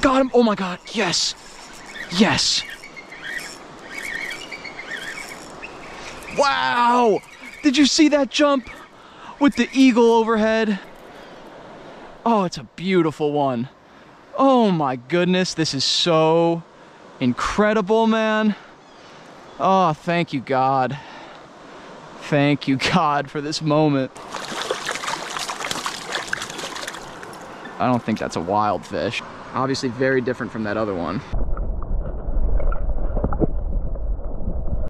Got him. Oh my God. Yes. Yes. Wow. Did you see that jump with the eagle overhead? Oh, it's a beautiful one. Oh my goodness. This is so incredible, man. Oh, thank you, God. Thank you, God, for this moment. I don't think that's a wild fish. Obviously very different from that other one.